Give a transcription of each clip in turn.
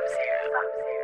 Sub-Zero. Sub-Zero.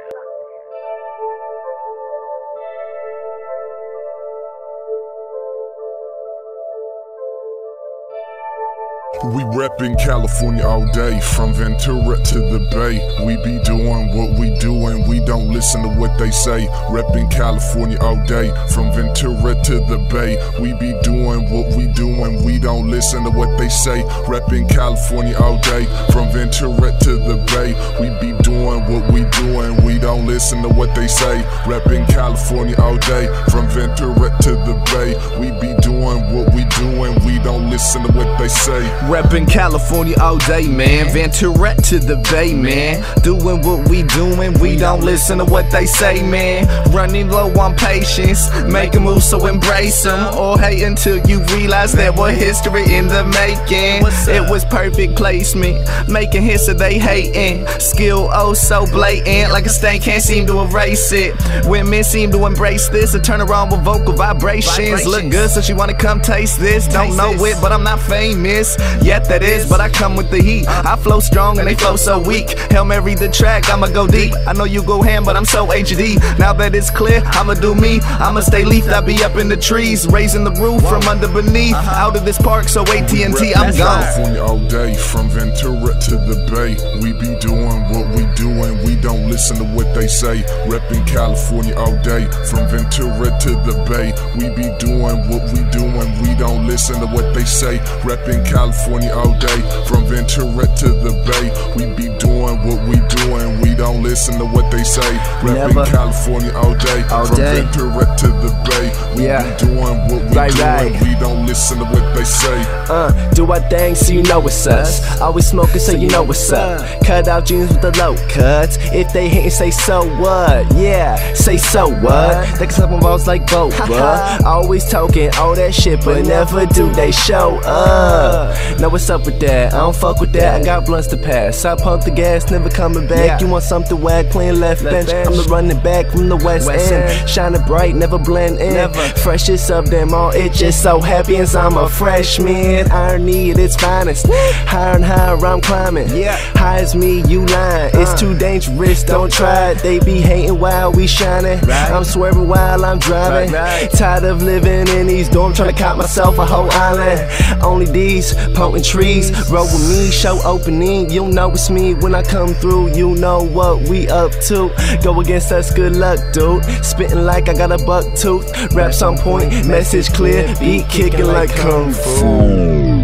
We reppin' California all day, from Ventura to the Bay. We be doing what we do and we don't listen to what they say. Reppin' California all day, from Ventura to the Bay. We be doing what we do and we don't listen to what they say. Reppin' California all day, from Ventura to the Bay. We be doing what we do and we don't listen to what they say. Reppin' California all day, from Ventura to the Bay. We be doing what we do and we don't listen to what they say. Reppin' California all day, man. Ventura to the Bay, man. Doing what we doing, we don't listen to what they say, man. Running low on patience, make a move, so embrace them. Or hate until you realize there was history in the making. It was perfect placement, making hits that they hating. Skill oh so blatant, like a stain can't seem to erase it. Women seem to embrace this and turn around with vocal vibrations. Look good, so she wanna come taste this. Don't know it, but I'm not famous. Yet that is, but I come with the heat. I flow strong and they flow so weak. Hail Mary the track, I'ma go deep. I know you go ham, but I'm so HD. Now that it's clear, I'ma do me. I'ma stay leafed, I be up in the trees, raising the roof from under beneath. Out of this park, so AT&T, I'm gone. California all day, from Ventura to the Bay. We be doing what we do and we don't listen to what they say. Reppin' California all day, from Ventura to the Bay. We be doing what we do and we don't listen to what they say. Reppin' California all day, from Ventura to the Bay. We be doing what we do and we don't listen to what they say. Never. California all day, All from day. Ventura to the Bay. We Yeah. be doing Right, right. we don't listen to what they say. Uh, do our thing so you know it's us. Always smoking so you know what's up. Cut out jeans with the low cuts. If they hatin', say so what? Yeah, say so what? They can slap my balls like Boba. Always talking all that shit, but never do they show up. Know what's up with that? I don't fuck with that. I got blunts to pass. I pump the gas, never coming back. You want something whack, playing left bench. I'm the running back from the west West end. End. Shining bright, never blend in. Never. Freshest of them all, it just so happens I'm a freshman. Irony at its finest. Higher and higher, I'm climbing. Yeah. High as me, you lying. It's Uh. too dangerous, don't try it. They be hating while we shining. Right. I'm swerving while I'm driving. Right, right. Tired of living in these dorms, trying to cop myself a whole island. Only these potent trees. Roll with me, show opening. You know it's me when I come through. You know what we up to. Go against us, good luck, dude. Spitting like I got a buck tooth. Raps on point, message clear, beat kicking like kung fu.